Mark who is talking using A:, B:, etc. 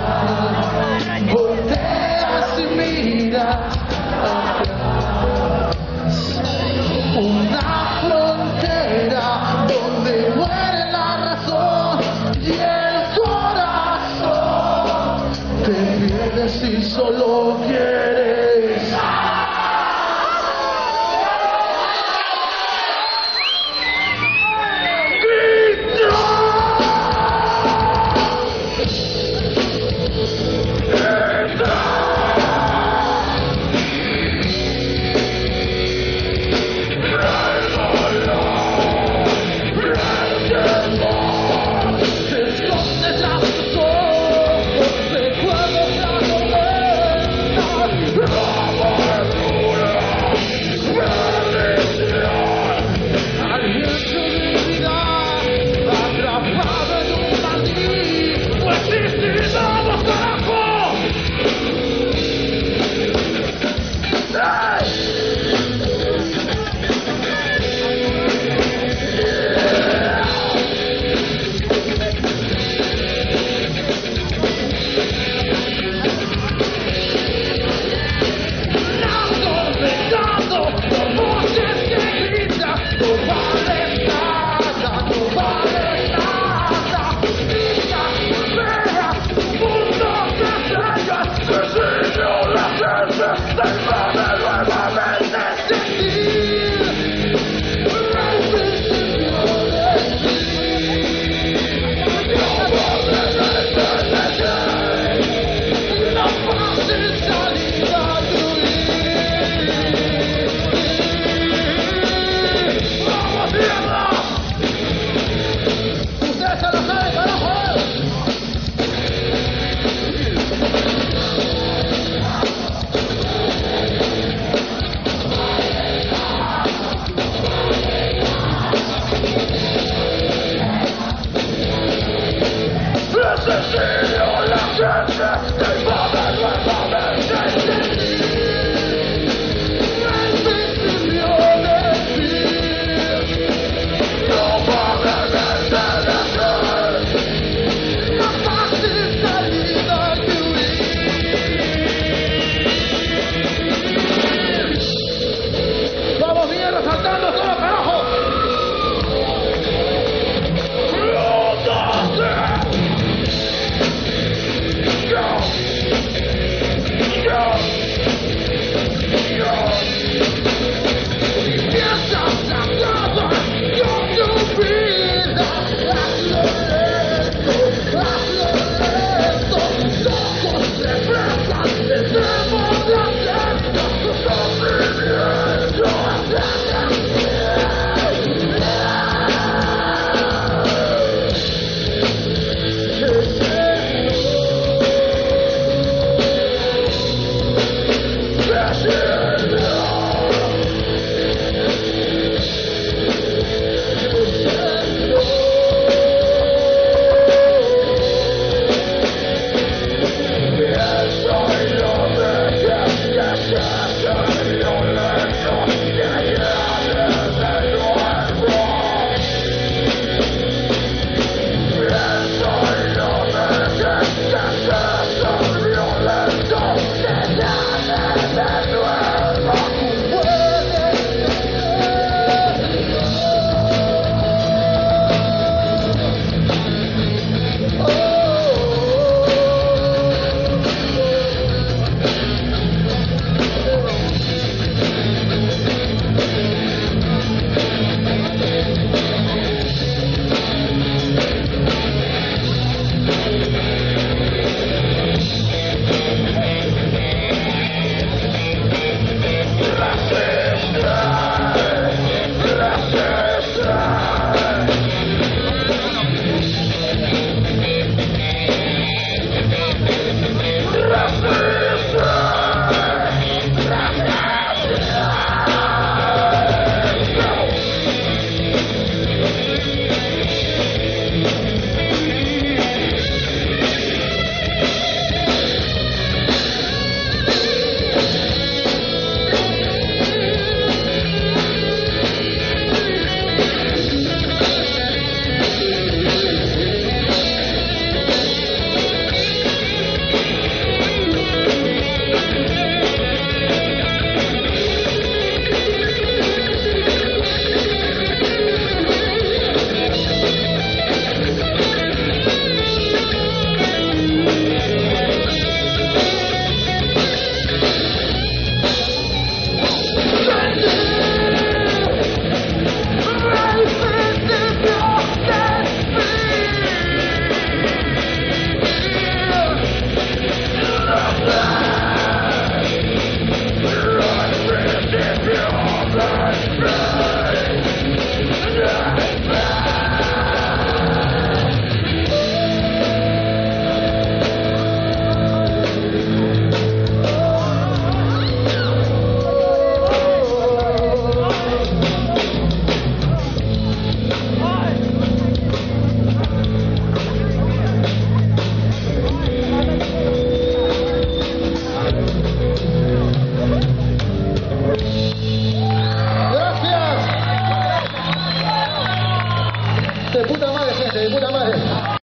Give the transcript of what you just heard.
A: Amen.